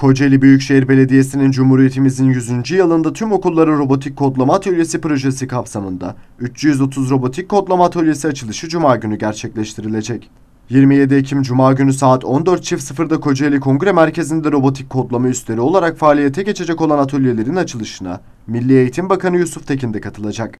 Kocaeli Büyükşehir Belediyesi'nin Cumhuriyetimizin 100. yılında tüm okullara robotik kodlama atölyesi projesi kapsamında 330 robotik kodlama atölyesi açılışı Cuma günü gerçekleştirilecek. 27 Ekim Cuma günü saat 14.00'da Kocaeli Kongre Merkezi'nde robotik kodlama Üstleri olarak faaliyete geçecek olan atölyelerin açılışına Milli Eğitim Bakanı Yusuf Tekin de katılacak.